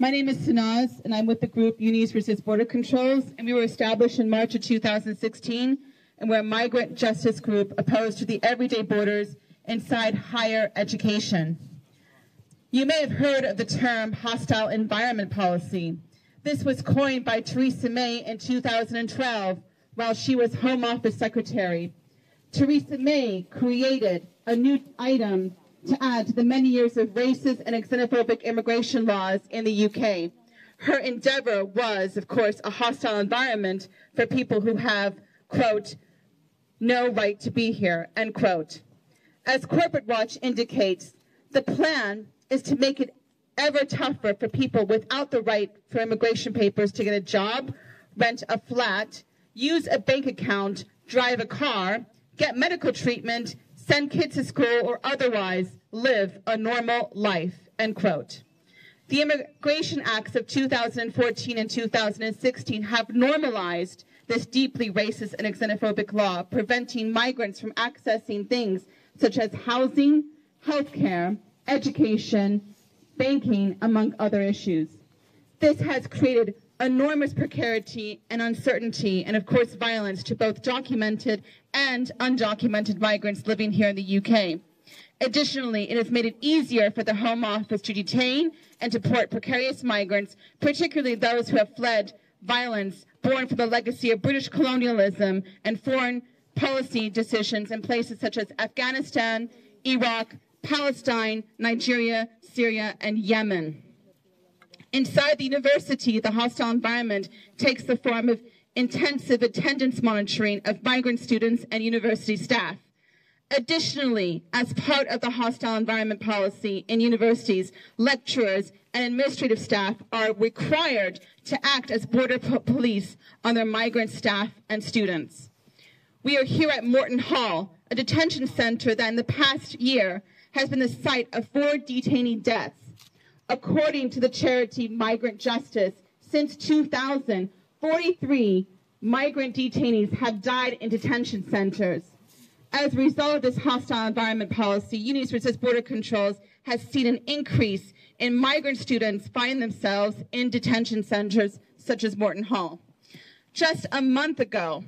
My name is Sanaz, and I'm with the group Unis Resist Border Controls, and we were established in March of 2016, and we're a migrant justice group opposed to the everyday borders inside higher education. You may have heard of the term hostile environment policy. This was coined by Theresa May in 2012 while she was Home Office Secretary. Theresa May created a new item to add to the many years of racist and xenophobic immigration laws in the UK. Her endeavor was, of course, a hostile environment for people who have, quote, no right to be here, end quote. As Corporate Watch indicates, the plan is to make it ever tougher for people without the right for immigration papers to get a job, rent a flat, use a bank account, drive a car, get medical treatment, send kids to school, or otherwise live a normal life, end quote. The Immigration Acts of 2014 and 2016 have normalized this deeply racist and xenophobic law, preventing migrants from accessing things such as housing, healthcare, education, banking, among other issues. This has created enormous precarity and uncertainty, and of course, violence to both documented and undocumented migrants living here in the UK. Additionally, it has made it easier for the Home Office to detain and deport precarious migrants, particularly those who have fled violence born from the legacy of British colonialism and foreign policy decisions in places such as Afghanistan, Iraq, Palestine, Nigeria, Syria, and Yemen. Inside the university, the hostile environment takes the form of intensive attendance monitoring of migrant students and university staff. Additionally, as part of the hostile environment policy in universities, lecturers and administrative staff are required to act as border po police on their migrant staff and students. We are here at Morton Hall, a detention center that in the past year has been the site of four detainee deaths. According to the charity Migrant Justice, since 2000, 43 migrant detainees have died in detention centers. As a result of this hostile environment policy, Unis Resist Border Controls has seen an increase in migrant students finding themselves in detention centers such as Morton Hall. Just a month ago,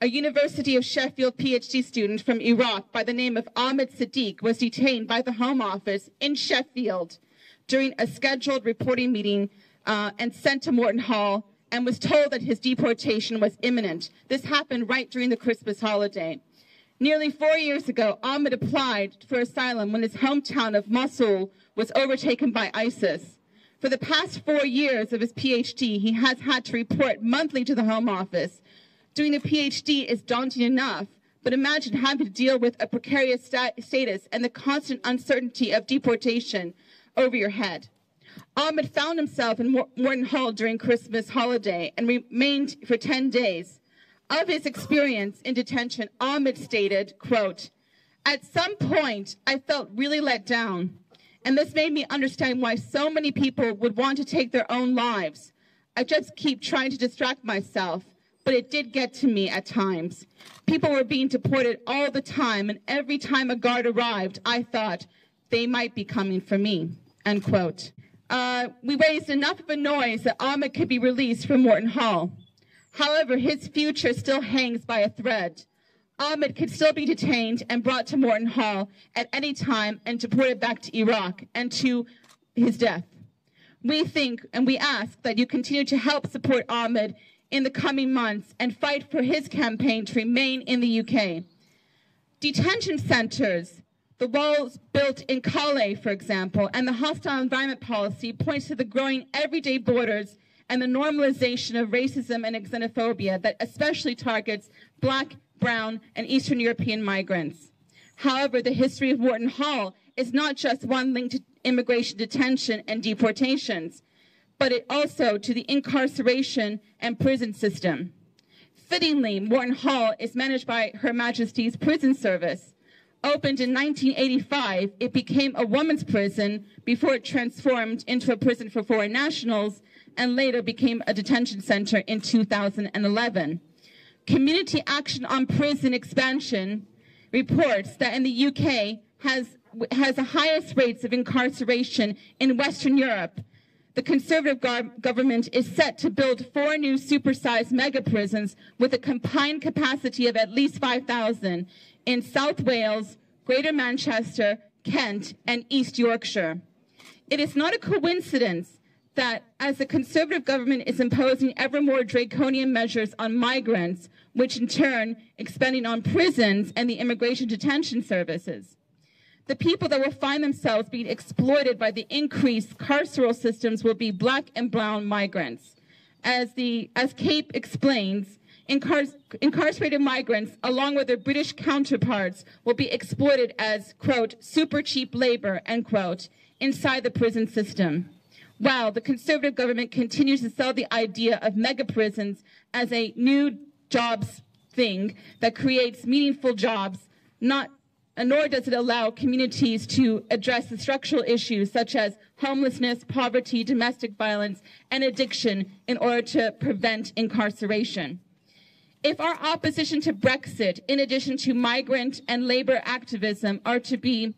a University of Sheffield PhD student from Iraq by the name of Ahmed Sedeeq was detained by the Home Office in Sheffield during a scheduled reporting meeting uh, and sent to Morton Hall and was told that his deportation was imminent. This happened right during the Christmas holiday. Nearly four years ago, Ahmed applied for asylum when his hometown of Mosul was overtaken by ISIS. For the past four years of his PhD, he has had to report monthly to the Home Office. Doing a PhD is daunting enough, but imagine having to deal with a precarious status and the constant uncertainty of deportation over your head. Ahmed found himself in Morton Hall during Christmas holiday and remained for 10 days. Of his experience in detention, Ahmed stated, quote, at some point, I felt really let down, and this made me understand why so many people would want to take their own lives. I just keep trying to distract myself, but it did get to me at times. People were being deported all the time, and every time a guard arrived, I thought they might be coming for me end quote. Uh, we raised enough of a noise that Ahmed could be released from Morton Hall. However, his future still hangs by a thread. Ahmed could still be detained and brought to Morton Hall at any time and deported back to Iraq and to his death. We think and we ask that you continue to help support Ahmed in the coming months and fight for his campaign to remain in the UK. Detention centers the walls built in Calais, for example, and the hostile environment policy points to the growing everyday borders and the normalization of racism and xenophobia that especially targets black, brown, and Eastern European migrants. However, the history of Morton Hall is not just one linked to immigration detention and deportations, but it also to the incarceration and prison system. Fittingly, Morton Hall is managed by Her Majesty's Prison Service, opened in 1985, it became a women's prison before it transformed into a prison for foreign nationals and later became a detention center in 2011. Community Action on Prison Expansion reports that in the UK has, has the highest rates of incarceration in Western Europe. the conservative government is set to build four new supersized mega prisons with a combined capacity of at least 5,000 in South Wales, Greater Manchester, Kent, and East Yorkshire. It is not a coincidence that as the conservative government is imposing ever more draconian measures on migrants, which in turn expanding on prisons and the immigration detention services. The people that will find themselves being exploited by the increased carceral systems will be black and brown migrants. As the as CAPE explains, incar incarcerated migrants, along with their British counterparts, will be exploited as, quote, super cheap labor, end quote, inside the prison system. While the conservative government continues to sell the idea of mega prisons as a new jobs thing that creates meaningful jobs, not nor does it allow communities to address the structural issues such as homelessness, poverty, domestic violence, and addiction in order to prevent incarceration. If our opposition to Brexit, in addition to migrant and labor activism, are to be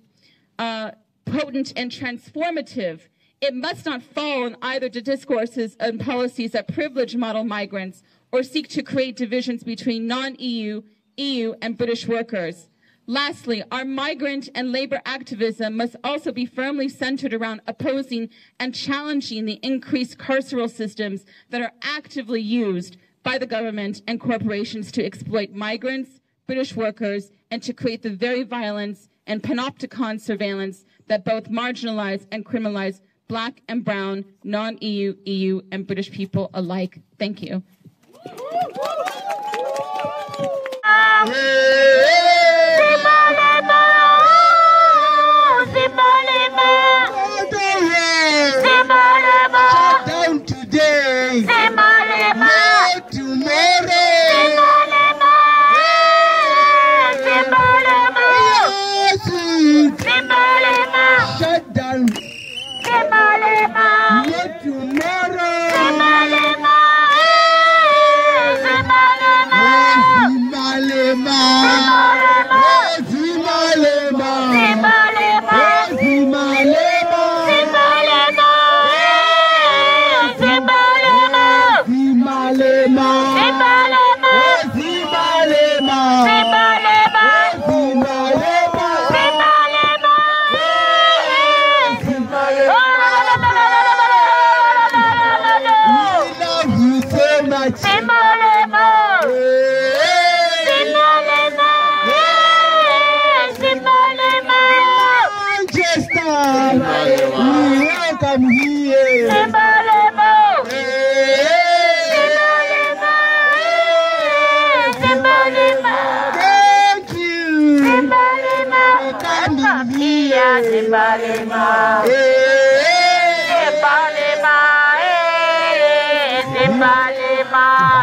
uh, potent and transformative, it must not fall on either the discourses and policies that privilege model migrants or seek to create divisions between non-EU, EU, and British workers. Lastly, our migrant and labor activism must also be firmly centered around opposing and challenging the increased carceral systems that are actively used by the government and corporations to exploit migrants, British workers, and to create the very violence and panopticon surveillance that both marginalize and criminalize black and brown, non-EU, EU, and British people alike. Thank you. Palema. Hey, Palema. Hey, Palema.